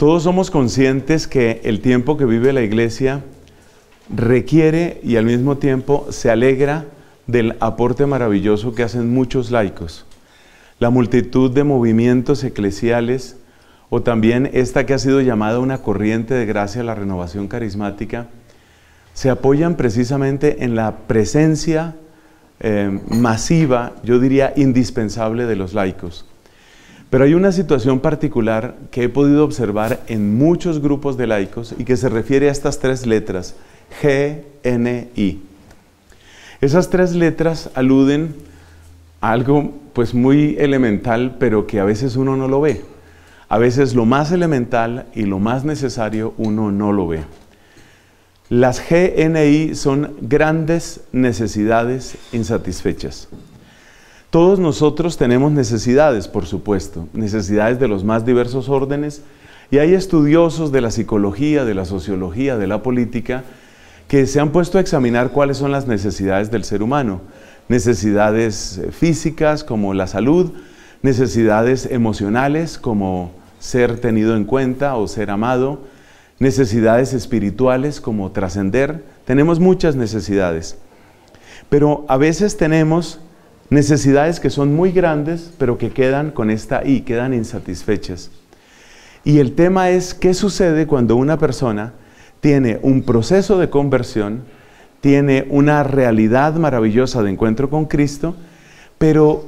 Todos somos conscientes que el tiempo que vive la iglesia requiere y al mismo tiempo se alegra del aporte maravilloso que hacen muchos laicos. La multitud de movimientos eclesiales o también esta que ha sido llamada una corriente de gracia, la renovación carismática, se apoyan precisamente en la presencia eh, masiva, yo diría indispensable de los laicos. Pero hay una situación particular que he podido observar en muchos grupos de laicos y que se refiere a estas tres letras, G, N, I. Esas tres letras aluden a algo pues muy elemental, pero que a veces uno no lo ve. A veces lo más elemental y lo más necesario uno no lo ve. Las GNI son grandes necesidades insatisfechas. Todos nosotros tenemos necesidades, por supuesto, necesidades de los más diversos órdenes, y hay estudiosos de la psicología, de la sociología, de la política, que se han puesto a examinar cuáles son las necesidades del ser humano. Necesidades eh, físicas como la salud, necesidades emocionales como ser tenido en cuenta o ser amado, necesidades espirituales como trascender. Tenemos muchas necesidades. Pero a veces tenemos Necesidades que son muy grandes, pero que quedan con esta I, quedan insatisfechas. Y el tema es qué sucede cuando una persona tiene un proceso de conversión, tiene una realidad maravillosa de encuentro con Cristo, pero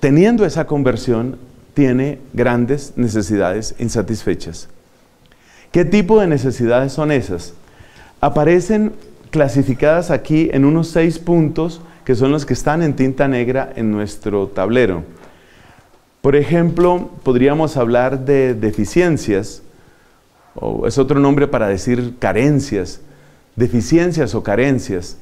teniendo esa conversión tiene grandes necesidades insatisfechas. ¿Qué tipo de necesidades son esas? Aparecen clasificadas aquí en unos seis puntos que son los que están en tinta negra en nuestro tablero. Por ejemplo, podríamos hablar de deficiencias, o es otro nombre para decir carencias, deficiencias o carencias.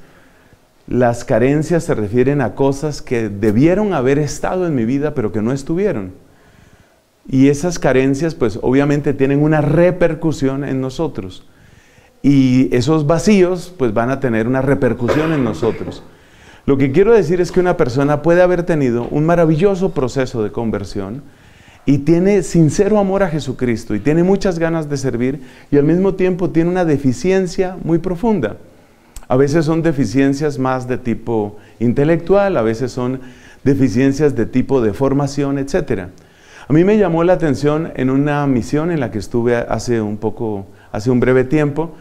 Las carencias se refieren a cosas que debieron haber estado en mi vida pero que no estuvieron. Y esas carencias pues obviamente tienen una repercusión en nosotros. Y esos vacíos pues van a tener una repercusión en nosotros. Lo que quiero decir es que una persona puede haber tenido un maravilloso proceso de conversión y tiene sincero amor a Jesucristo y tiene muchas ganas de servir y al mismo tiempo tiene una deficiencia muy profunda. A veces son deficiencias más de tipo intelectual, a veces son deficiencias de tipo de formación, etc. A mí me llamó la atención en una misión en la que estuve hace un poco, hace un breve tiempo,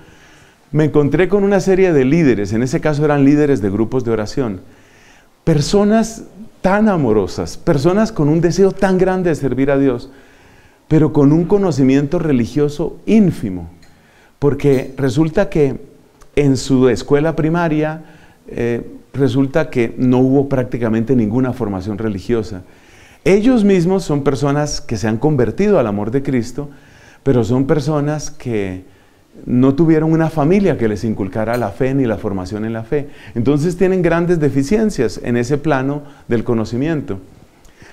me encontré con una serie de líderes, en ese caso eran líderes de grupos de oración, personas tan amorosas, personas con un deseo tan grande de servir a Dios, pero con un conocimiento religioso ínfimo, porque resulta que en su escuela primaria eh, resulta que no hubo prácticamente ninguna formación religiosa. Ellos mismos son personas que se han convertido al amor de Cristo, pero son personas que no tuvieron una familia que les inculcara la fe ni la formación en la fe. Entonces tienen grandes deficiencias en ese plano del conocimiento.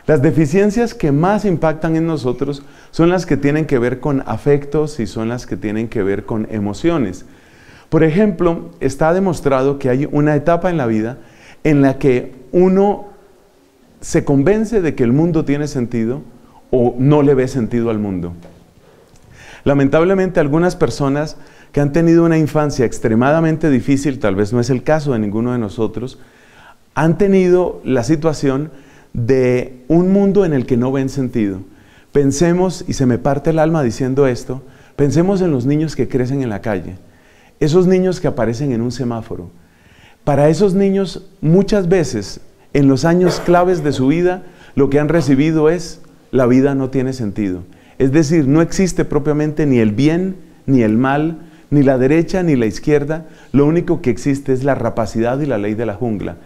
Las deficiencias que más impactan en nosotros son las que tienen que ver con afectos y son las que tienen que ver con emociones. Por ejemplo, está demostrado que hay una etapa en la vida en la que uno se convence de que el mundo tiene sentido o no le ve sentido al mundo. Lamentablemente algunas personas que han tenido una infancia extremadamente difícil, tal vez no es el caso de ninguno de nosotros, han tenido la situación de un mundo en el que no ven sentido. Pensemos, y se me parte el alma diciendo esto, pensemos en los niños que crecen en la calle, esos niños que aparecen en un semáforo. Para esos niños muchas veces en los años claves de su vida lo que han recibido es la vida no tiene sentido. Es decir, no existe propiamente ni el bien ni el mal, ni la derecha ni la izquierda, lo único que existe es la rapacidad y la ley de la jungla.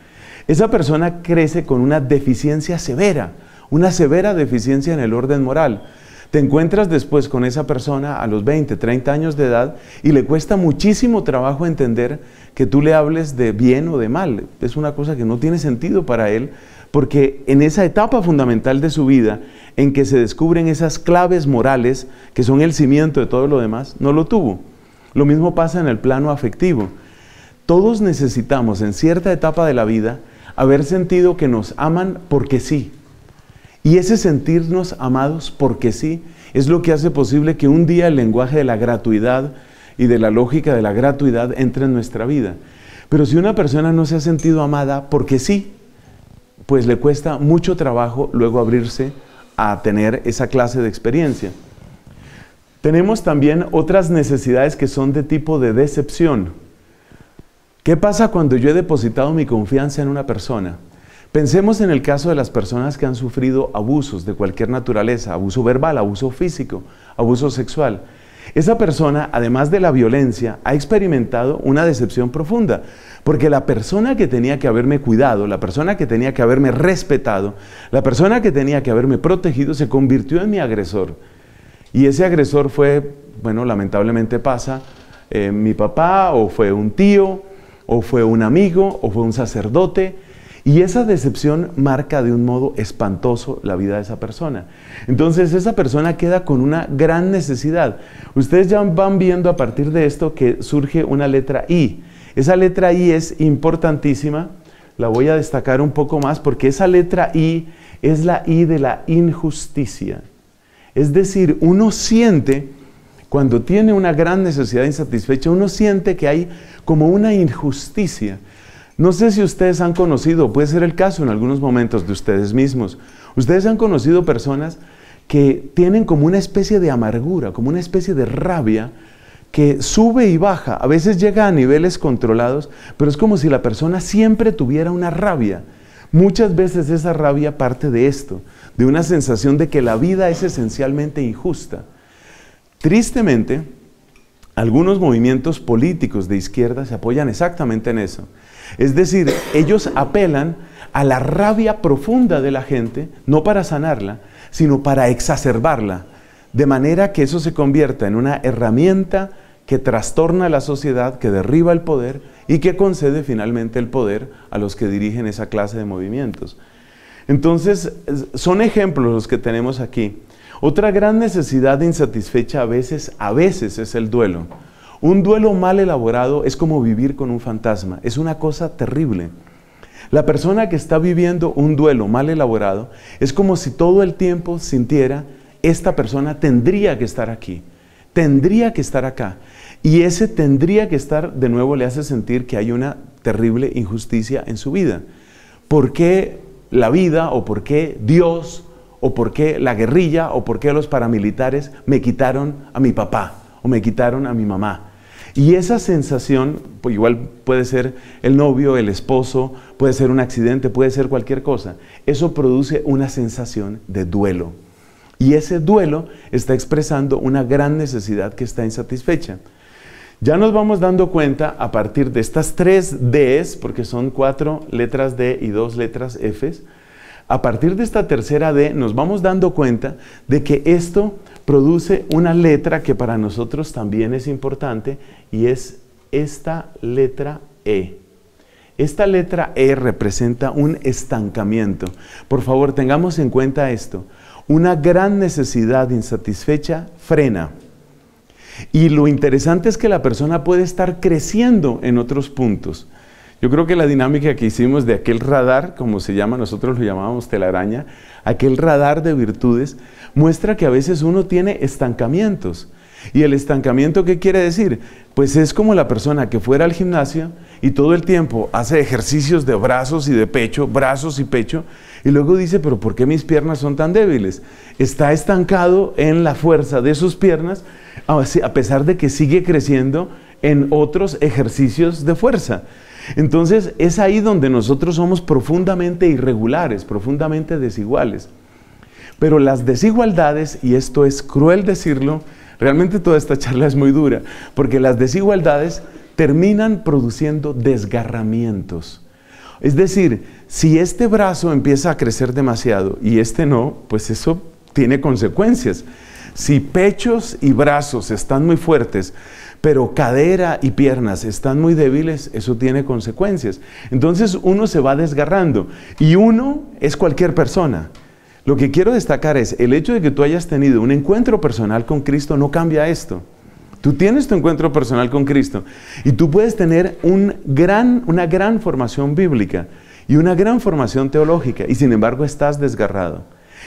Esa persona crece con una deficiencia severa, una severa deficiencia en el orden moral. Te encuentras después con esa persona a los 20, 30 años de edad y le cuesta muchísimo trabajo entender que tú le hables de bien o de mal. Es una cosa que no tiene sentido para él porque en esa etapa fundamental de su vida en que se descubren esas claves morales que son el cimiento de todo lo demás, no lo tuvo. Lo mismo pasa en el plano afectivo. Todos necesitamos en cierta etapa de la vida haber sentido que nos aman porque sí. Y ese sentirnos amados porque sí es lo que hace posible que un día el lenguaje de la gratuidad y de la lógica de la gratuidad entre en nuestra vida. Pero si una persona no se ha sentido amada porque sí, pues le cuesta mucho trabajo luego abrirse a tener esa clase de experiencia. Tenemos también otras necesidades que son de tipo de decepción. ¿Qué pasa cuando yo he depositado mi confianza en una persona? Pensemos en el caso de las personas que han sufrido abusos de cualquier naturaleza, abuso verbal, abuso físico, abuso sexual. Esa persona, además de la violencia, ha experimentado una decepción profunda, porque la persona que tenía que haberme cuidado, la persona que tenía que haberme respetado, la persona que tenía que haberme protegido, se convirtió en mi agresor. Y ese agresor fue, bueno, lamentablemente pasa, eh, mi papá, o fue un tío, o fue un amigo, o fue un sacerdote, y esa decepción marca de un modo espantoso la vida de esa persona. Entonces esa persona queda con una gran necesidad. Ustedes ya van viendo a partir de esto que surge una letra I. Esa letra I es importantísima. La voy a destacar un poco más porque esa letra I es la I de la injusticia. Es decir, uno siente, cuando tiene una gran necesidad insatisfecha, uno siente que hay como una injusticia. No sé si ustedes han conocido, puede ser el caso en algunos momentos de ustedes mismos, ustedes han conocido personas que tienen como una especie de amargura, como una especie de rabia que sube y baja, a veces llega a niveles controlados, pero es como si la persona siempre tuviera una rabia. Muchas veces esa rabia parte de esto, de una sensación de que la vida es esencialmente injusta. Tristemente, algunos movimientos políticos de izquierda se apoyan exactamente en eso. Es decir, ellos apelan a la rabia profunda de la gente, no para sanarla, sino para exacerbarla, de manera que eso se convierta en una herramienta que trastorna la sociedad, que derriba el poder y que concede finalmente el poder a los que dirigen esa clase de movimientos. Entonces, son ejemplos los que tenemos aquí. Otra gran necesidad insatisfecha a veces, a veces es el duelo. Un duelo mal elaborado es como vivir con un fantasma, es una cosa terrible. La persona que está viviendo un duelo mal elaborado es como si todo el tiempo sintiera, esta persona tendría que estar aquí, tendría que estar acá. Y ese tendría que estar, de nuevo, le hace sentir que hay una terrible injusticia en su vida. ¿Por qué la vida o por qué Dios o por qué la guerrilla o por qué los paramilitares me quitaron a mi papá o me quitaron a mi mamá? Y esa sensación, pues igual puede ser el novio, el esposo, puede ser un accidente, puede ser cualquier cosa. Eso produce una sensación de duelo. Y ese duelo está expresando una gran necesidad que está insatisfecha. Ya nos vamos dando cuenta a partir de estas tres Ds, porque son cuatro letras D y dos letras Fs, a partir de esta tercera D nos vamos dando cuenta de que esto produce una letra que para nosotros también es importante y es esta letra E. Esta letra E representa un estancamiento. Por favor, tengamos en cuenta esto. Una gran necesidad insatisfecha frena. Y lo interesante es que la persona puede estar creciendo en otros puntos. Yo creo que la dinámica que hicimos de aquel radar, como se llama, nosotros lo llamábamos telaraña, aquel radar de virtudes, muestra que a veces uno tiene estancamientos. ¿Y el estancamiento qué quiere decir? Pues es como la persona que fuera al gimnasio y todo el tiempo hace ejercicios de brazos y de pecho, brazos y pecho, y luego dice, pero ¿por qué mis piernas son tan débiles? Está estancado en la fuerza de sus piernas, a pesar de que sigue creciendo en otros ejercicios de fuerza. Entonces es ahí donde nosotros somos profundamente irregulares, profundamente desiguales. Pero las desigualdades, y esto es cruel decirlo, realmente toda esta charla es muy dura, porque las desigualdades terminan produciendo desgarramientos. Es decir, si este brazo empieza a crecer demasiado y este no, pues eso tiene consecuencias. Si pechos y brazos están muy fuertes, pero cadera y piernas están muy débiles, eso tiene consecuencias. Entonces uno se va desgarrando y uno es cualquier persona. Lo que quiero destacar es el hecho de que tú hayas tenido un encuentro personal con Cristo no cambia esto. Tú tienes tu encuentro personal con Cristo y tú puedes tener una gran formación bíblica y una gran formación teológica y sin embargo estás desgarrado.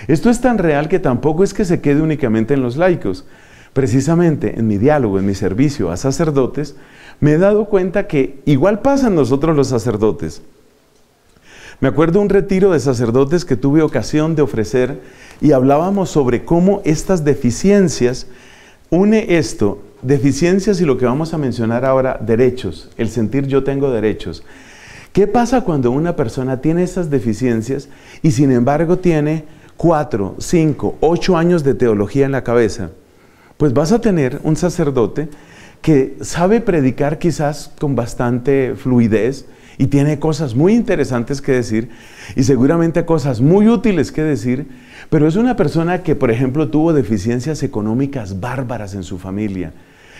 Esto es tan real que tampoco es que se quede únicamente en los laicos. Precisamente en mi diálogo, en mi servicio a sacerdotes, me he dado cuenta que igual pasan nosotros los sacerdotes. Me acuerdo un retiro de sacerdotes que tuve ocasión de ofrecer y hablábamos sobre cómo estas deficiencias, une esto, deficiencias y lo que vamos a mencionar ahora, derechos, el sentir yo tengo derechos. ¿Qué pasa cuando una persona tiene esas deficiencias y sin embargo tiene cuatro, cinco, ocho años de teología en la cabeza? pues vas a tener un sacerdote que sabe predicar quizás con bastante fluidez y tiene cosas muy interesantes que decir y seguramente cosas muy útiles que decir, pero es una persona que, por ejemplo, tuvo deficiencias económicas bárbaras en su familia.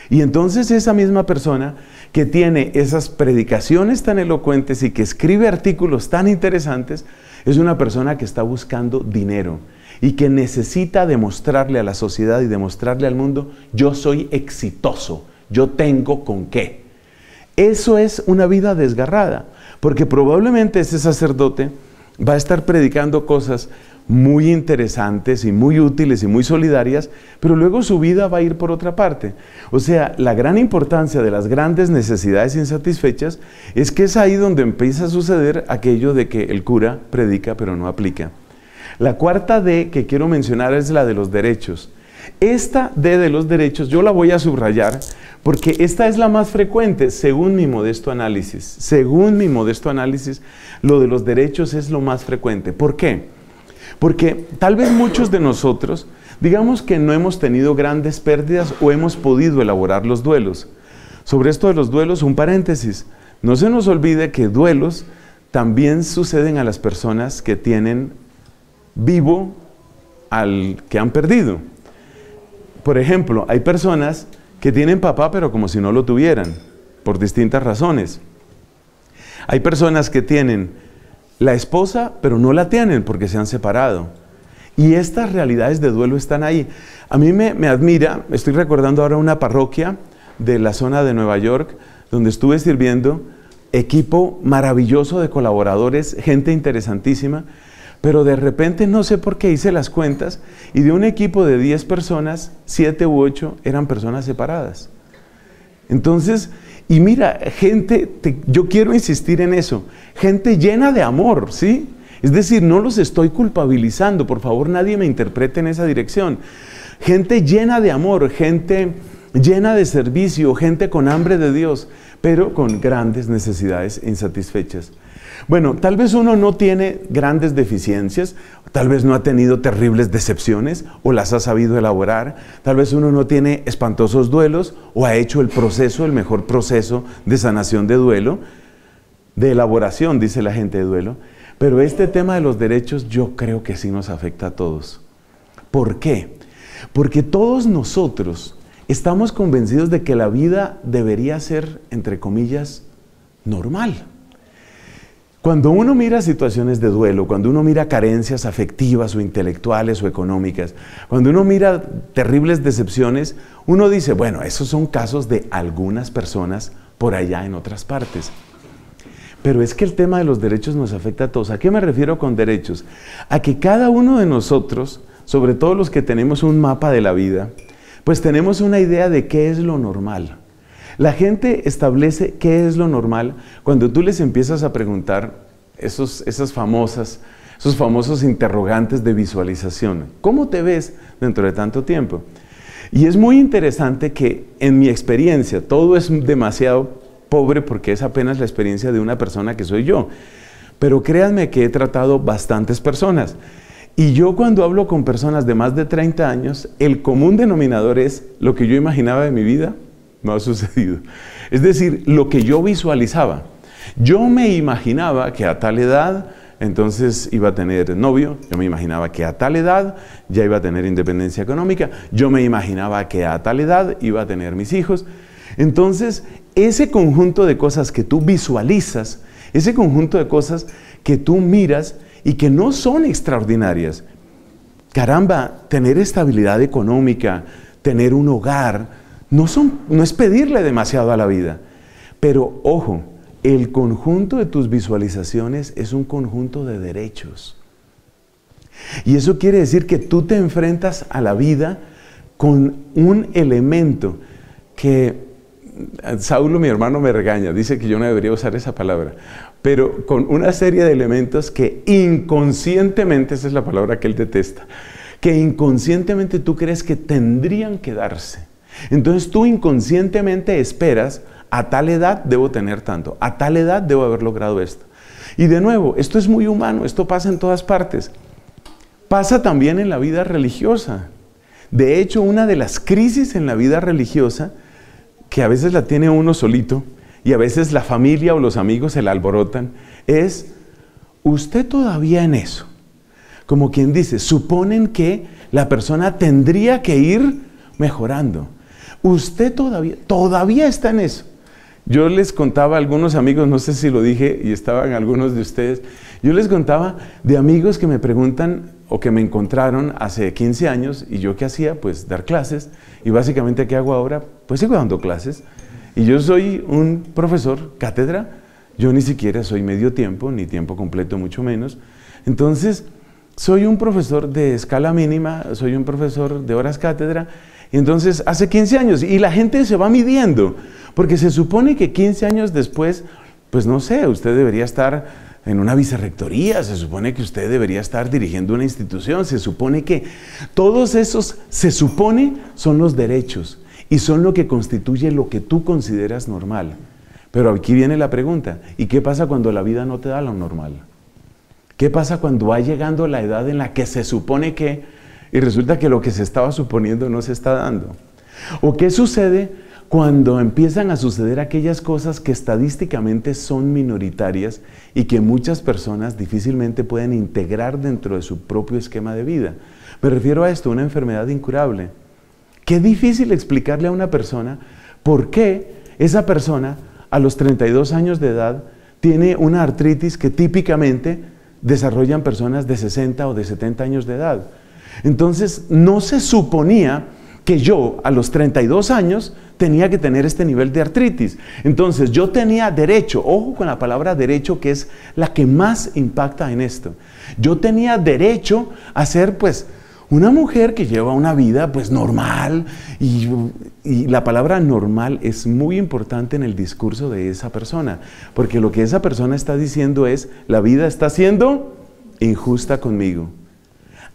Y entonces esa misma persona que tiene esas predicaciones tan elocuentes y que escribe artículos tan interesantes, es una persona que está buscando dinero y que necesita demostrarle a la sociedad y demostrarle al mundo, yo soy exitoso, yo tengo con qué. Eso es una vida desgarrada, porque probablemente ese sacerdote va a estar predicando cosas muy interesantes y muy útiles y muy solidarias, pero luego su vida va a ir por otra parte. O sea, la gran importancia de las grandes necesidades insatisfechas es que es ahí donde empieza a suceder aquello de que el cura predica pero no aplica. La cuarta D que quiero mencionar es la de los derechos. Esta D de los derechos yo la voy a subrayar porque esta es la más frecuente según mi modesto análisis. Según mi modesto análisis, lo de los derechos es lo más frecuente. ¿Por qué? Porque tal vez muchos de nosotros, digamos que no hemos tenido grandes pérdidas o hemos podido elaborar los duelos. Sobre esto de los duelos, un paréntesis. No se nos olvide que duelos también suceden a las personas que tienen vivo al que han perdido. Por ejemplo, hay personas que tienen papá pero como si no lo tuvieran, por distintas razones. Hay personas que tienen la esposa pero no la tienen porque se han separado. Y estas realidades de duelo están ahí. A mí me, me admira, estoy recordando ahora una parroquia de la zona de Nueva York donde estuve sirviendo, equipo maravilloso de colaboradores, gente interesantísima, pero de repente no sé por qué hice las cuentas y de un equipo de 10 personas, 7 u 8 eran personas separadas. Entonces, y mira, gente, yo quiero insistir en eso, gente llena de amor, ¿sí? Es decir, no los estoy culpabilizando, por favor nadie me interprete en esa dirección. Gente llena de amor, gente llena de servicio, gente con hambre de Dios, pero con grandes necesidades insatisfechas. Bueno, tal vez uno no tiene grandes deficiencias, tal vez no ha tenido terribles decepciones o las ha sabido elaborar, tal vez uno no tiene espantosos duelos o ha hecho el proceso, el mejor proceso de sanación de duelo, de elaboración, dice la gente de duelo, pero este tema de los derechos yo creo que sí nos afecta a todos. ¿Por qué? Porque todos nosotros estamos convencidos de que la vida debería ser, entre comillas, normal. Cuando uno mira situaciones de duelo, cuando uno mira carencias afectivas o intelectuales o económicas, cuando uno mira terribles decepciones, uno dice, bueno, esos son casos de algunas personas por allá en otras partes. Pero es que el tema de los derechos nos afecta a todos. ¿A qué me refiero con derechos? A que cada uno de nosotros, sobre todo los que tenemos un mapa de la vida, pues tenemos una idea de qué es lo normal. La gente establece qué es lo normal cuando tú les empiezas a preguntar esos, esas famosas, esos famosos interrogantes de visualización. ¿Cómo te ves dentro de tanto tiempo? Y es muy interesante que en mi experiencia, todo es demasiado pobre porque es apenas la experiencia de una persona que soy yo. Pero créanme que he tratado bastantes personas. Y yo cuando hablo con personas de más de 30 años, el común denominador es lo que yo imaginaba de mi vida, no ha sucedido. Es decir, lo que yo visualizaba. Yo me imaginaba que a tal edad entonces iba a tener novio, yo me imaginaba que a tal edad ya iba a tener independencia económica, yo me imaginaba que a tal edad iba a tener mis hijos. Entonces, ese conjunto de cosas que tú visualizas, ese conjunto de cosas que tú miras y que no son extraordinarias, caramba, tener estabilidad económica, tener un hogar, no, son, no es pedirle demasiado a la vida. Pero ojo, el conjunto de tus visualizaciones es un conjunto de derechos. Y eso quiere decir que tú te enfrentas a la vida con un elemento que Saulo, mi hermano, me regaña, dice que yo no debería usar esa palabra, pero con una serie de elementos que inconscientemente, esa es la palabra que él detesta, que inconscientemente tú crees que tendrían que darse. Entonces tú inconscientemente esperas, a tal edad debo tener tanto, a tal edad debo haber logrado esto. Y de nuevo, esto es muy humano, esto pasa en todas partes. Pasa también en la vida religiosa. De hecho, una de las crisis en la vida religiosa, que a veces la tiene uno solito y a veces la familia o los amigos se la alborotan, es usted todavía en eso como quien dice, suponen que la persona tendría que ir mejorando. Usted todavía, todavía está en eso. Yo les contaba a algunos amigos, no sé si lo dije y estaban algunos de ustedes, yo les contaba de amigos que me preguntan o que me encontraron hace 15 años y yo qué hacía, pues dar clases y básicamente qué hago ahora, pues sigo dando clases. Y yo soy un profesor cátedra, yo ni siquiera soy medio tiempo, ni tiempo completo mucho menos, entonces soy un profesor de escala mínima, soy un profesor de horas cátedra, entonces hace 15 años, y la gente se va midiendo, porque se supone que 15 años después, pues no sé, usted debería estar en una vicerrectoría, se supone que usted debería estar dirigiendo una institución, se supone que todos esos, se supone, son los derechos y son lo que constituye lo que tú consideras normal. Pero aquí viene la pregunta, ¿y qué pasa cuando la vida no te da lo normal? ¿Qué pasa cuando va llegando la edad en la que se supone que, y resulta que lo que se estaba suponiendo no se está dando? ¿O qué sucede cuando empiezan a suceder aquellas cosas que estadísticamente son minoritarias y que muchas personas difícilmente pueden integrar dentro de su propio esquema de vida? Me refiero a esto, una enfermedad incurable. Qué difícil explicarle a una persona por qué esa persona a los 32 años de edad tiene una artritis que típicamente desarrollan personas de 60 o de 70 años de edad. Entonces, no se suponía que yo a los 32 años tenía que tener este nivel de artritis. Entonces, yo tenía derecho, ojo con la palabra derecho que es la que más impacta en esto. Yo tenía derecho a ser pues una mujer que lleva una vida pues normal y, la palabra normal es muy importante en el discurso de esa persona, porque lo que esa persona está diciendo es, la vida está siendo injusta conmigo.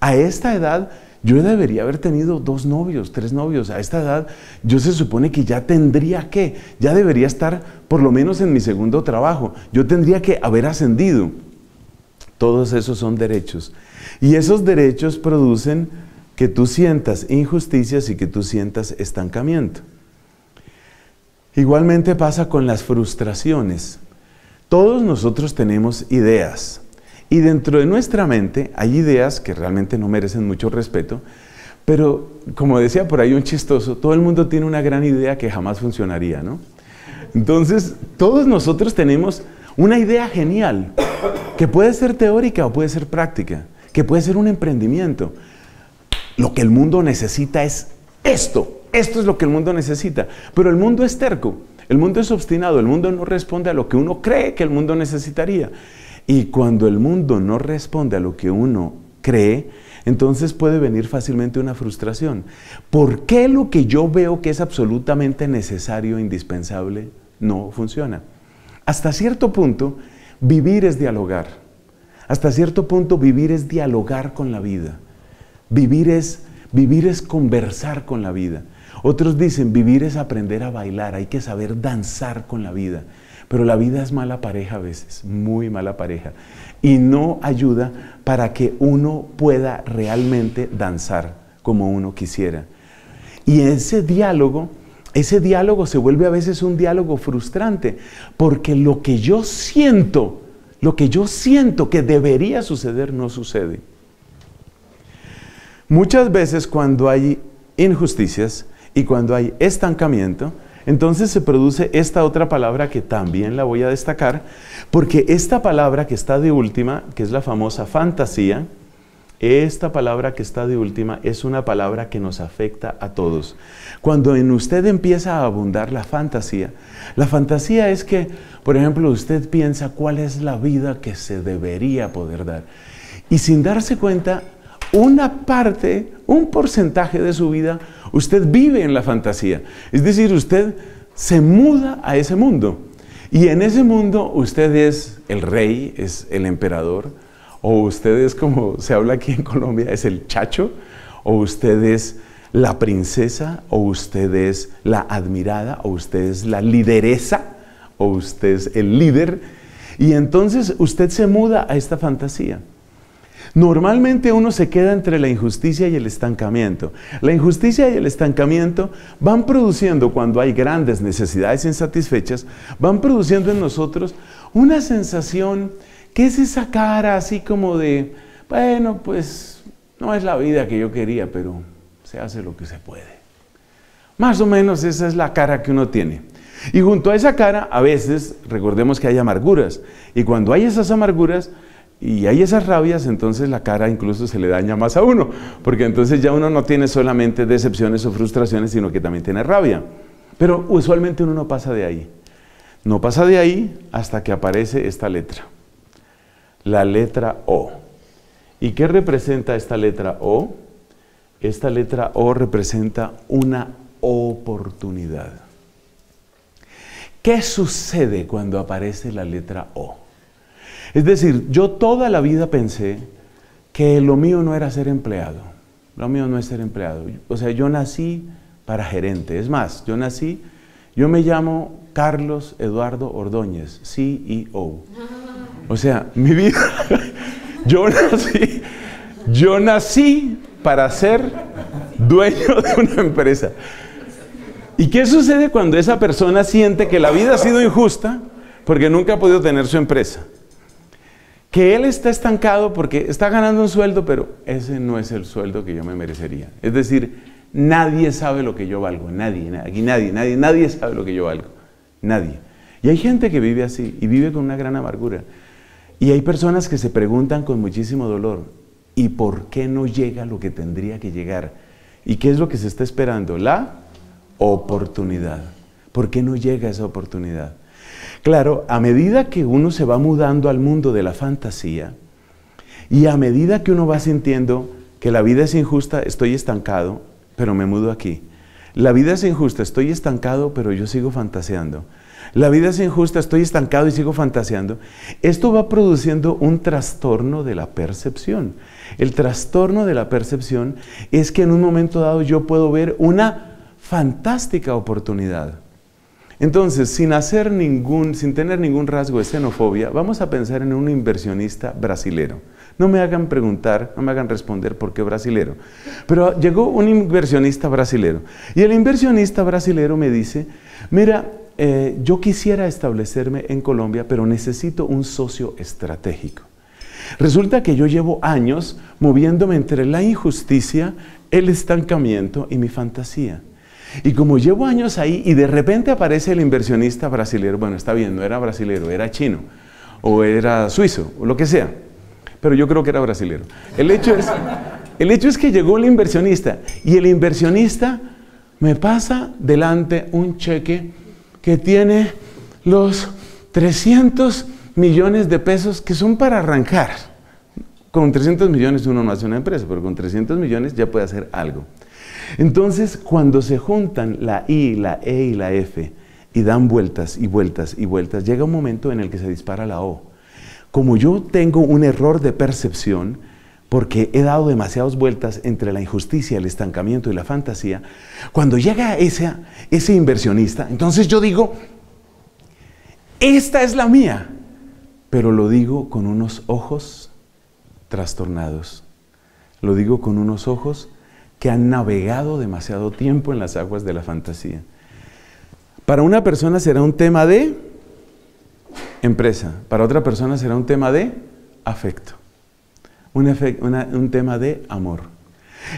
A esta edad yo debería haber tenido dos novios, tres novios. A esta edad yo se supone que ya tendría que, ya debería estar por lo menos en mi segundo trabajo. Yo tendría que haber ascendido. Todos esos son derechos. Y esos derechos producen que tú sientas injusticias y que tú sientas estancamiento. Igualmente pasa con las frustraciones. Todos nosotros tenemos ideas y dentro de nuestra mente hay ideas que realmente no merecen mucho respeto, pero como decía por ahí un chistoso, todo el mundo tiene una gran idea que jamás funcionaría, ¿no? Entonces, todos nosotros tenemos una idea genial, que puede ser teórica o puede ser práctica que puede ser un emprendimiento. Lo que el mundo necesita es esto. Esto es lo que el mundo necesita. Pero el mundo es terco, el mundo es obstinado, el mundo no responde a lo que uno cree que el mundo necesitaría. Y cuando el mundo no responde a lo que uno cree, entonces puede venir fácilmente una frustración. ¿Por qué lo que yo veo que es absolutamente necesario, indispensable, no funciona? Hasta cierto punto, vivir es dialogar. Hasta cierto punto vivir es dialogar con la vida. Vivir es, vivir es conversar con la vida. Otros dicen, vivir es aprender a bailar, hay que saber danzar con la vida. Pero la vida es mala pareja a veces, muy mala pareja. Y no ayuda para que uno pueda realmente danzar como uno quisiera. Y ese diálogo, ese diálogo se vuelve a veces un diálogo frustrante, porque lo que yo siento lo que yo siento que debería suceder no sucede. Muchas veces cuando hay injusticias y cuando hay estancamiento, entonces se produce esta otra palabra que también la voy a destacar, porque esta palabra que está de última, que es la famosa fantasía, esta palabra que está de última es una palabra que nos afecta a todos. Cuando en usted empieza a abundar la fantasía, la fantasía es que, por ejemplo, usted piensa cuál es la vida que se debería poder dar. Y sin darse cuenta, una parte, un porcentaje de su vida, usted vive en la fantasía. Es decir, usted se muda a ese mundo. Y en ese mundo usted es el rey, es el emperador, o usted es como se habla aquí en Colombia, es el chacho, o usted es la princesa, o usted es la admirada, o usted es la lideresa, o usted es el líder. Y entonces usted se muda a esta fantasía. Normalmente uno se queda entre la injusticia y el estancamiento. La injusticia y el estancamiento van produciendo, cuando hay grandes necesidades insatisfechas, van produciendo en nosotros una sensación ¿Qué es esa cara así como de, bueno, pues no es la vida que yo quería, pero se hace lo que se puede? Más o menos esa es la cara que uno tiene. Y junto a esa cara, a veces, recordemos que hay amarguras. Y cuando hay esas amarguras y hay esas rabias, entonces la cara incluso se le daña más a uno. Porque entonces ya uno no tiene solamente decepciones o frustraciones, sino que también tiene rabia. Pero usualmente uno no pasa de ahí. No pasa de ahí hasta que aparece esta letra la letra O. ¿Y qué representa esta letra O? Esta letra O representa una oportunidad. ¿Qué sucede cuando aparece la letra O? Es decir, yo toda la vida pensé que lo mío no era ser empleado. Lo mío no es ser empleado. O sea, yo nací para gerente. Es más, yo nací, yo me llamo Carlos Eduardo Ordóñez, CEO. O sea, mi vida, yo nací, yo nací para ser dueño de una empresa. ¿Y qué sucede cuando esa persona siente que la vida ha sido injusta porque nunca ha podido tener su empresa? Que él está estancado porque está ganando un sueldo, pero ese no es el sueldo que yo me merecería. Es decir, nadie sabe lo que yo valgo, nadie, aquí nadie, nadie, nadie sabe lo que yo valgo, nadie. Y hay gente que vive así y vive con una gran amargura. Y hay personas que se preguntan con muchísimo dolor, ¿y por qué no llega lo que tendría que llegar? ¿Y qué es lo que se está esperando? La oportunidad. ¿Por qué no llega esa oportunidad? Claro, a medida que uno se va mudando al mundo de la fantasía y a medida que uno va sintiendo que la vida es injusta, estoy estancado, pero me mudo aquí. La vida es injusta, estoy estancado, pero yo sigo fantaseando. La vida es injusta, estoy estancado y sigo fantaseando. Esto va produciendo un trastorno de la percepción. El trastorno de la percepción es que en un momento dado yo puedo ver una fantástica oportunidad. Entonces, sin tener ningún rasgo de xenofobia, vamos a pensar en un inversionista brasilero. No me hagan preguntar, no me hagan responder por qué brasilero. Pero llegó un inversionista brasilero y el inversionista brasilero me dice, mira, eh, yo quisiera establecerme en Colombia, pero necesito un socio estratégico. Resulta que yo llevo años moviéndome entre la injusticia, el estancamiento y mi fantasía. Y como llevo años ahí y de repente aparece el inversionista brasileño, bueno, está bien, no era brasilero, era chino o era suizo o lo que sea, pero yo creo que era brasilero. El hecho es, el hecho es que llegó el inversionista y el inversionista me pasa delante un cheque que tiene los 300 millones de pesos que son para arrancar. Con 300 millones uno no hace una empresa, pero con 300 millones ya puede hacer algo. Entonces, cuando se juntan la I, la E y la F y dan vueltas y vueltas y vueltas, llega un momento en el que se dispara la O. Como yo tengo un error de percepción, porque he dado demasiadas vueltas entre la injusticia, el estancamiento y la fantasía, cuando llega ese, ese inversionista, entonces yo digo, esta es la mía, pero lo digo con unos ojos trastornados, lo digo con unos ojos que han navegado demasiado tiempo en las aguas de la fantasía. Para una persona será un tema de empresa. Para otra persona será un tema de afecto, un, tema de amor.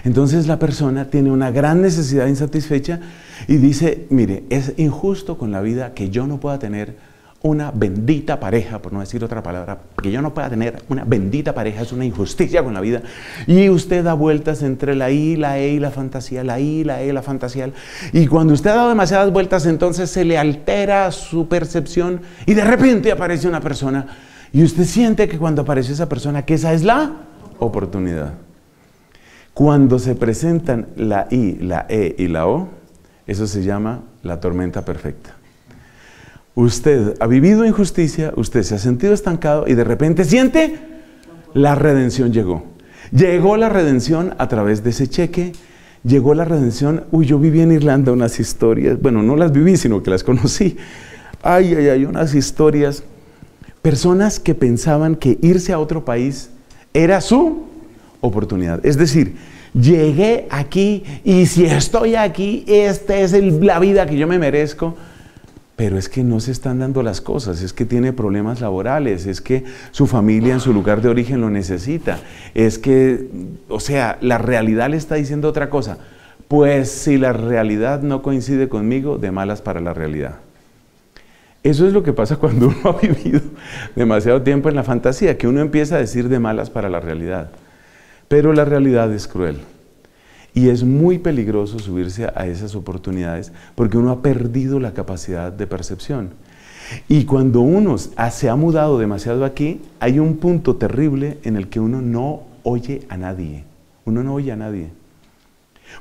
Entonces la persona tiene una gran necesidad insatisfecha y dice, mire, es injusto con la vida que yo no pueda tener una bendita pareja, por no decir otra palabra, que yo no pueda tener una bendita pareja, es una injusticia con la vida. Y usted da vueltas entre la I, la E y la fantasía, la I, la E, la fantasía. Y cuando usted ha dado demasiadas vueltas, entonces se le altera su percepción y de repente aparece una persona. Y usted siente que cuando aparece esa persona, que esa es la oportunidad. Cuando se presentan la I, la E y la O, eso se llama la tormenta perfecta. Usted ha vivido injusticia, usted se ha sentido estancado y de repente siente la redención llegó. Llegó la redención a través de ese cheque, llegó la redención. Uy, yo viví en Irlanda unas historias, bueno, no las viví, sino que las conocí. Ay, ay, ay, unas historias. Personas que pensaban que irse a otro país era su oportunidad. Es decir, llegué aquí y si estoy aquí, esta es la vida que yo me merezco pero es que no se están dando las cosas, es que tiene problemas laborales, es que su familia en su lugar de origen lo necesita, es que, o sea, la realidad le está diciendo otra cosa. Pues si la realidad no coincide conmigo, de malas para la realidad. Eso es lo que pasa cuando uno ha vivido demasiado tiempo en la fantasía, que uno empieza a decir de malas para la realidad. Pero la realidad es cruel. Y es muy peligroso subirse a esas oportunidades porque uno ha perdido la capacidad de percepción. Y cuando uno se ha mudado demasiado aquí, hay un punto terrible en el que uno no oye a nadie. Uno no oye a nadie.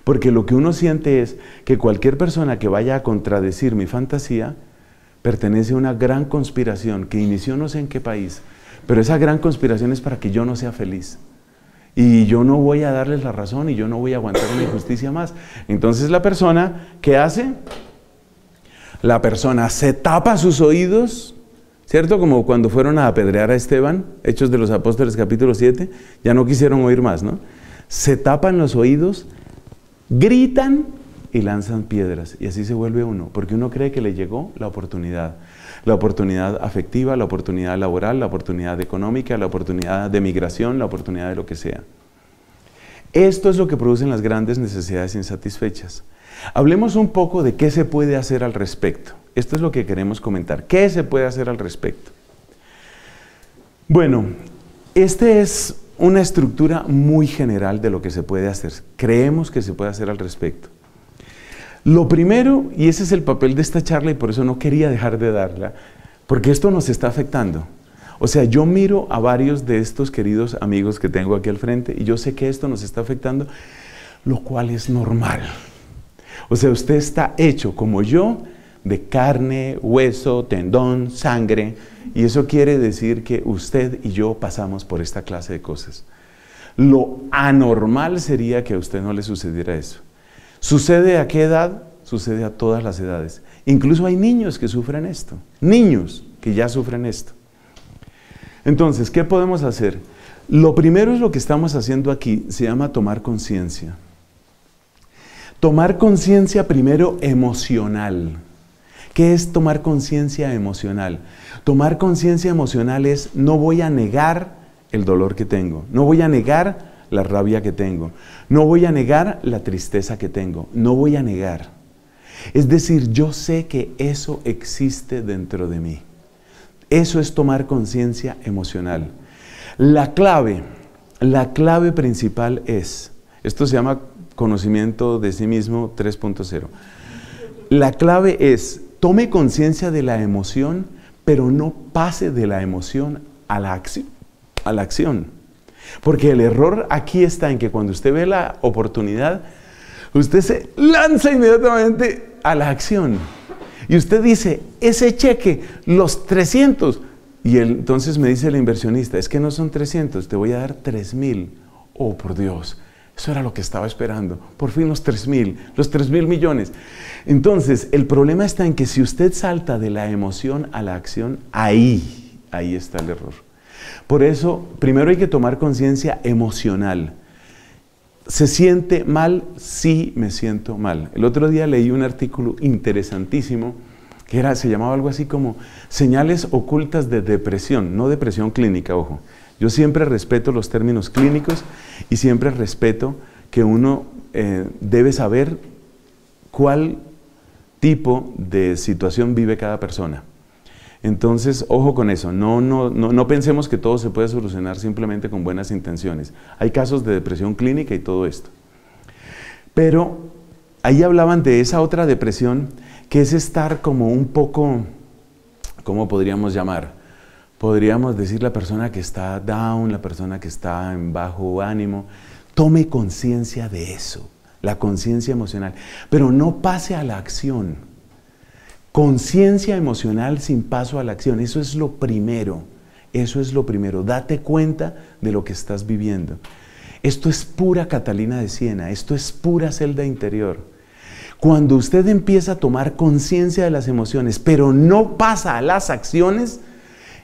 Porque lo que uno siente es que cualquier persona que vaya a contradecir mi fantasía pertenece a una gran conspiración que inició no sé en qué país, pero esa gran conspiración es para que yo no sea feliz. Y yo no voy a darles la razón y yo no voy a aguantar una injusticia más. Entonces la persona, ¿qué hace? La persona se tapa sus oídos, ¿cierto? Como cuando fueron a apedrear a Esteban, Hechos de los Apóstoles capítulo 7, ya no quisieron oír más, ¿no? Se tapan los oídos, gritan y lanzan piedras. Y así se vuelve uno, porque uno cree que le llegó la oportunidad la oportunidad afectiva, la oportunidad laboral, la oportunidad económica, la oportunidad de migración, la oportunidad de lo que sea. Esto es lo que producen las grandes necesidades insatisfechas. Hablemos un poco de qué se puede hacer al respecto. Esto es lo que queremos comentar. ¿Qué se puede hacer al respecto? Bueno, esta es una estructura muy general de lo que se puede hacer. Creemos que se puede hacer al respecto. Lo primero, y ese es el papel de esta charla y por eso no quería dejar de darla, porque esto nos está afectando. O sea, yo miro a varios de estos queridos amigos que tengo aquí al frente y yo sé que esto nos está afectando, lo cual es normal. O sea, usted está hecho como yo de carne, hueso, tendón, sangre, y eso quiere decir que usted y yo pasamos por esta clase de cosas. Lo anormal sería que a usted no le sucediera eso. ¿Sucede a qué edad? Sucede a todas las edades. Incluso hay niños que sufren esto, niños que ya sufren esto. Entonces, ¿qué podemos hacer? Lo primero es lo que estamos haciendo aquí, se llama tomar conciencia. Tomar conciencia primero emocional. ¿Qué es tomar conciencia emocional? Tomar conciencia emocional es no voy a negar el dolor que tengo, no voy a negar la rabia que tengo. No voy a negar la tristeza que tengo. No voy a negar. Es decir, yo sé que eso existe dentro de mí. Eso es tomar conciencia emocional. La clave, la clave principal es, esto se llama conocimiento de sí mismo 3.0. La clave es, tome conciencia de la emoción, pero no pase de la emoción a la acción. A la acción. Porque el error aquí está en que cuando usted ve la oportunidad, usted se lanza inmediatamente a la acción. Y usted dice, ese cheque, los 300. Y entonces me dice el inversionista, es que no son 300, te voy a dar 3 mil. Oh, por Dios, eso era lo que estaba esperando. Por fin los 3 mil, los 3 mil millones. Entonces, el problema está en que si usted salta de la emoción a la acción, ahí, ahí está el error. Por eso, primero hay que tomar conciencia emocional. ¿Se siente mal? Sí, me siento mal. El otro día leí un artículo interesantísimo que era, se llamaba algo así como señales ocultas de depresión, no depresión clínica, ojo. Yo siempre respeto los términos clínicos y siempre respeto que uno eh, debe saber cuál tipo de situación vive cada persona. Entonces, ojo con eso, no, no, no, no, pensemos que todo se puede solucionar simplemente con buenas intenciones. Hay casos de depresión clínica y todo esto. Pero ahí hablaban de esa otra depresión que es estar como un poco, ¿cómo podríamos llamar? Podríamos decir la persona que está down, la persona que está en bajo ánimo. Tome conciencia de eso, la conciencia emocional, pero no pase a la acción Conciencia emocional sin paso a la acción, eso es lo primero, eso es lo primero, date cuenta de lo que estás viviendo. Esto es pura Catalina de Siena, esto es pura celda interior. Cuando usted empieza a tomar conciencia de las emociones, pero no pasa a las acciones,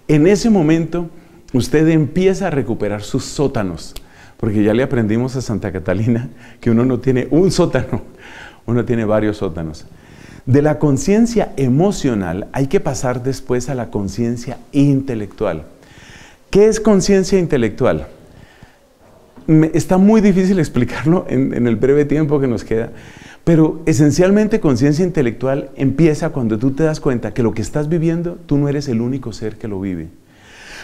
en ese momento usted empieza a recuperar sus sótanos, porque ya le aprendimos a Santa Catalina que uno no tiene un sótano, uno tiene varios sótanos. De la conciencia emocional hay que pasar después a la conciencia intelectual. ¿Qué es conciencia intelectual? está muy difícil explicarlo en, el breve tiempo que nos queda, pero esencialmente conciencia intelectual empieza cuando tú te das cuenta que lo que estás viviendo, tú no eres el único ser que lo vive.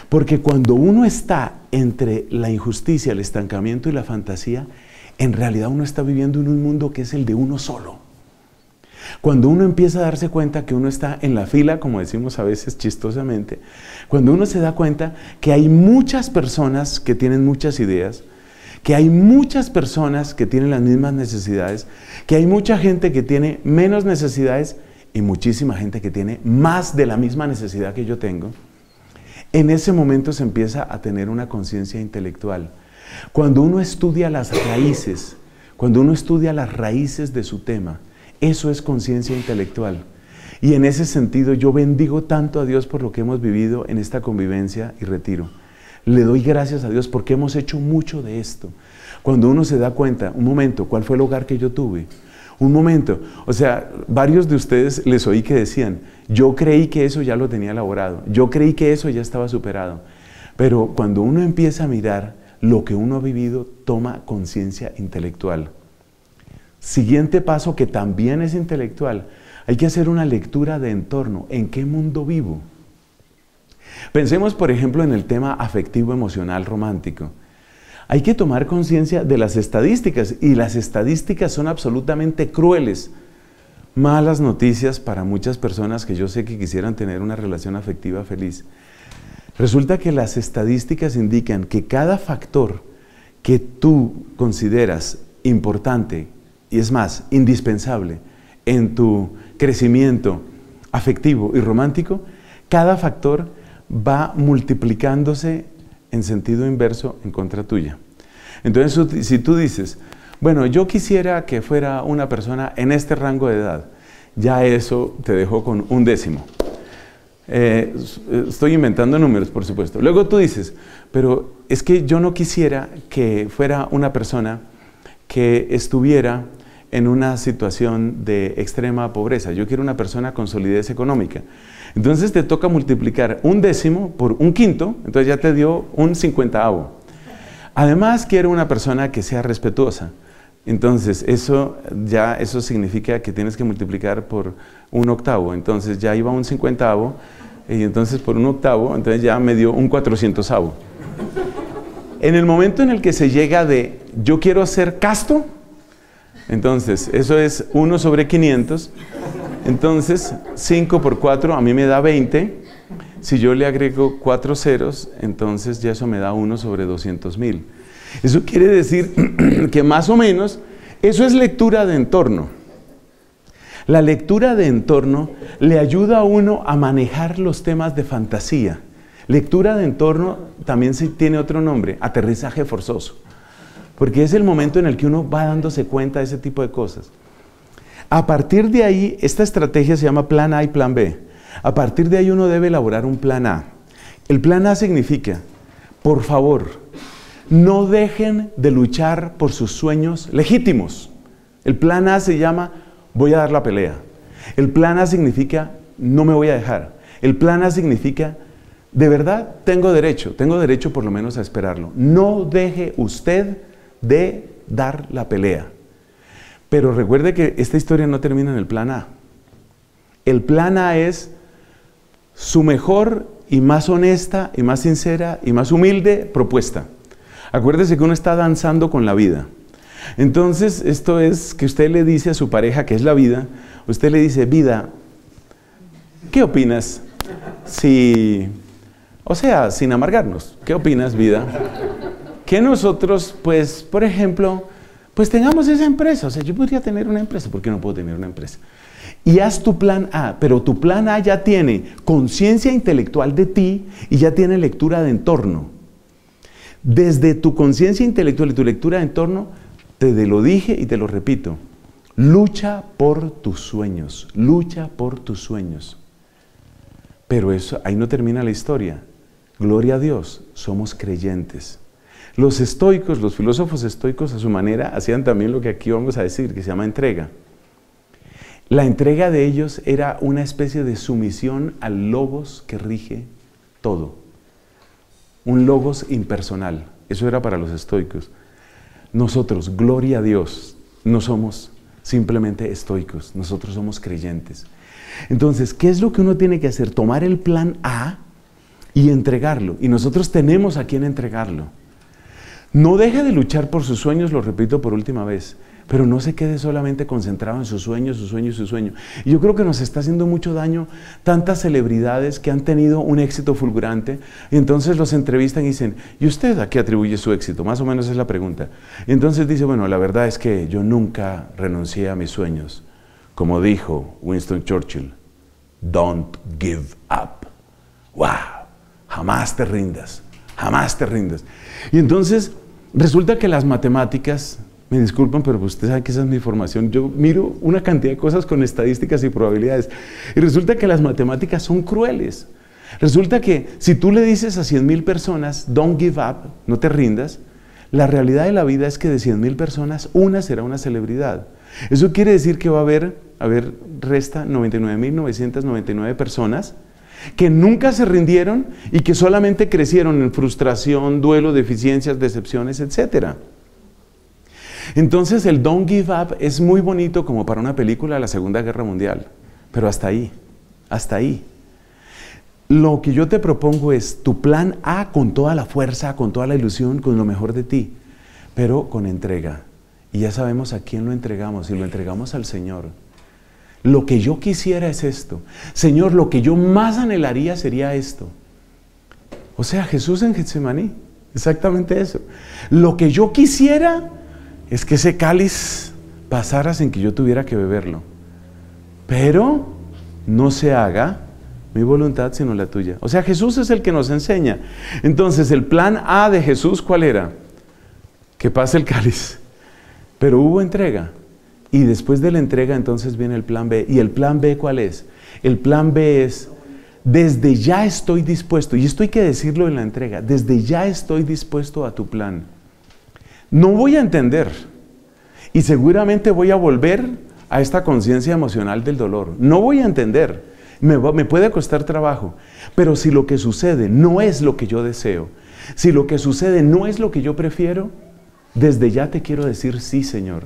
Porque cuando uno está entre la injusticia, el estancamiento y la fantasía, en realidad uno está viviendo en un mundo que es el de uno solo. Cuando uno empieza a darse cuenta que uno está en la fila, como decimos a veces chistosamente, cuando uno se da cuenta que hay muchas personas que tienen muchas ideas, que hay muchas personas que tienen las mismas necesidades, que hay mucha gente que tiene menos necesidades y muchísima gente que tiene más de la misma necesidad que yo tengo, en ese momento se empieza a tener una conciencia intelectual. Cuando uno estudia las raíces, cuando uno estudia las raíces de su tema, eso es conciencia intelectual. Y en ese sentido yo bendigo tanto a Dios por lo que hemos vivido en esta convivencia y retiro. Le doy gracias a Dios porque hemos hecho mucho de esto. Cuando uno se da cuenta, un momento, ¿cuál fue el hogar que yo tuve? Un momento, o sea, varios de ustedes les oí que decían, yo creí que eso ya lo tenía elaborado, yo creí que eso ya estaba superado. Pero cuando uno empieza a mirar lo que uno ha vivido, toma conciencia intelectual. Siguiente paso que también es intelectual. Hay que hacer una lectura de entorno. ¿En qué mundo vivo? Pensemos, por ejemplo, en el tema afectivo, emocional, romántico. Hay que tomar conciencia de las estadísticas y las estadísticas son absolutamente crueles. Malas noticias para muchas personas que yo sé que quisieran tener una relación afectiva feliz. Resulta que las estadísticas indican que cada factor que tú consideras importante y es más, indispensable en tu crecimiento afectivo y romántico, cada factor va multiplicándose en sentido inverso en contra tuya. Entonces, si tú dices, bueno, yo quisiera que fuera una persona en este rango de edad, ya eso te dejó con un décimo. Eh, estoy inventando números, por supuesto. Luego tú dices, pero es que yo no quisiera que fuera una persona que estuviera en una situación de extrema pobreza. Yo quiero una persona con solidez económica. Entonces te toca multiplicar un décimo por un quinto, entonces ya te dio un cincuentavo. Además quiero una persona que sea respetuosa. Entonces eso ya eso significa que tienes que multiplicar por un octavo. Entonces ya iba un cincuentavo y entonces por un octavo, entonces ya me dio un cuatrocientosavo. En el momento en el que se llega de yo quiero ser casto, entonces, eso es 1 sobre 500. Entonces, 5 por 4 a mí me da 20. Si yo le agrego 4 ceros, entonces ya eso me da 1 sobre 200 mil. Eso quiere decir que más o menos eso es lectura de entorno. La lectura de entorno le ayuda a uno a manejar los temas de fantasía. Lectura de entorno también tiene otro nombre, aterrizaje forzoso porque es el momento en el que uno va dándose cuenta de ese tipo de cosas. A partir de ahí, esta estrategia se llama plan A y plan B. A partir de ahí uno debe elaborar un plan A. El plan A significa, por favor, no dejen de luchar por sus sueños legítimos. El plan A se llama, voy a dar la pelea. El plan A significa, no me voy a dejar. El plan A significa, de verdad, tengo derecho, tengo derecho por lo menos a esperarlo. No deje usted de dar la pelea. Pero recuerde que esta historia no termina en el plan A. El plan A es su mejor y más honesta y más sincera y más humilde propuesta. Acuérdese que uno está danzando con la vida. Entonces, esto es que usted le dice a su pareja, que es la vida, usted le dice, vida, ¿qué opinas? Si, o sea, sin amargarnos, ¿qué opinas, vida? Que nosotros, pues, por ejemplo, pues tengamos esa empresa. O sea, yo podría tener una empresa, ¿por qué no puedo tener una empresa? Y haz tu plan A, pero tu plan A ya tiene conciencia intelectual de ti y ya tiene lectura de entorno. Desde tu conciencia intelectual y tu lectura de entorno, te lo dije y te lo repito. Lucha por tus sueños, lucha por tus sueños. Pero eso ahí no termina la historia. Gloria a Dios, somos creyentes. Los estoicos, los filósofos estoicos a su manera hacían también lo que aquí vamos a decir, que se llama entrega. La entrega de ellos era una especie de sumisión al logos que rige todo. Un logos impersonal. Eso era para los estoicos. Nosotros, gloria a Dios, no somos simplemente estoicos, nosotros somos creyentes. Entonces, ¿qué es lo que uno tiene que hacer? Tomar el plan A y entregarlo. Y nosotros tenemos a quien entregarlo. No deje de luchar por sus sueños, lo repito por última vez. Pero no se quede solamente concentrado en sus sueños, sus sueños, su sueño. Y yo creo que nos está haciendo mucho daño tantas celebridades que han tenido un éxito fulgurante y entonces los entrevistan y dicen, ¿y usted a qué atribuye su éxito? Más o menos es la pregunta. Y entonces dice, bueno, la verdad es que yo nunca renuncié a mis sueños. Como dijo Winston Churchill, don't give up. ¡Wow! Jamás te rindas, jamás te rindas. Y entonces resulta que las matemáticas me disculpan, pero usted sabe que esa es mi formación. Yo miro una cantidad de cosas con estadísticas y probabilidades. Y resulta que las matemáticas son crueles. Resulta que si tú le dices a 100 mil personas, don't give up, no te rindas, la realidad de la vida es que de 100 mil personas, una será una celebridad. Eso quiere decir que va a haber, a ver, resta 99.999 personas que nunca se rindieron y que solamente crecieron en frustración, duelo, deficiencias, decepciones, etcétera. Entonces el Don't Give Up es muy bonito como para una película de la Segunda Guerra Mundial, pero hasta ahí, hasta ahí. Lo que yo te propongo es tu plan A con toda la fuerza, con toda la ilusión, con lo mejor de ti, pero con entrega. Y ya sabemos a quién lo entregamos y lo entregamos al Señor. Lo que yo quisiera es esto. Señor, lo que yo más anhelaría sería esto. O sea, Jesús en Getsemaní, exactamente eso. Lo que yo quisiera es que ese cáliz pasara sin que yo tuviera que beberlo. Pero no se haga mi voluntad sino la tuya. O sea, Jesús es el que nos enseña. Entonces, el plan A de Jesús, ¿cuál era? Que pase el cáliz. Pero hubo entrega. Y después de la entrega, entonces viene el plan B. ¿Y el plan B cuál es? El plan B es, desde ya estoy dispuesto, y esto hay que decirlo en la entrega, desde ya estoy dispuesto a tu plan. No voy a entender y seguramente voy a volver a esta conciencia emocional del dolor. No voy a entender, me, me puede costar trabajo, pero si lo que sucede no es lo que yo deseo, si lo que sucede no es lo que yo prefiero, desde ya te quiero decir sí, Señor.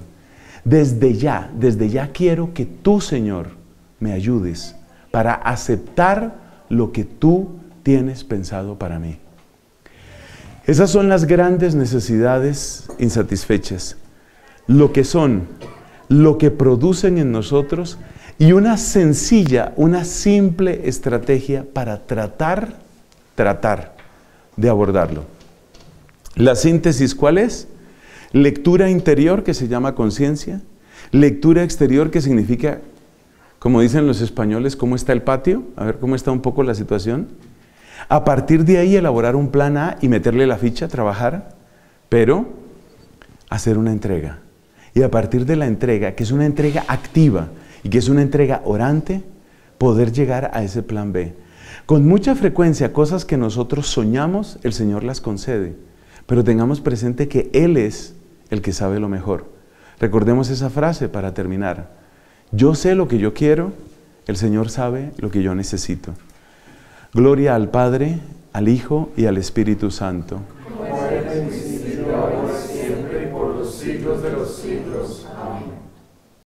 Desde ya, desde ya quiero que tú, Señor, me ayudes para aceptar lo que tú tienes pensado para mí. Esas son las grandes necesidades insatisfechas, lo que son, lo que producen en nosotros y una sencilla, una simple estrategia para tratar, tratar de abordarlo. La síntesis, ¿cuál es? Lectura interior que se llama conciencia, lectura exterior que significa, como dicen los españoles, ¿cómo está el patio? A ver cómo está un poco la situación. A partir de ahí elaborar un plan A y meterle la ficha, trabajar, pero hacer una entrega. Y a partir de la entrega, que es una entrega activa y que es una entrega orante, poder llegar a ese plan B. Con mucha frecuencia, cosas que nosotros soñamos, el Señor las concede, pero tengamos presente que Él es el que sabe lo mejor. Recordemos esa frase para terminar. Yo sé lo que yo quiero, el Señor sabe lo que yo necesito. Gloria al Padre, al Hijo y al Espíritu Santo.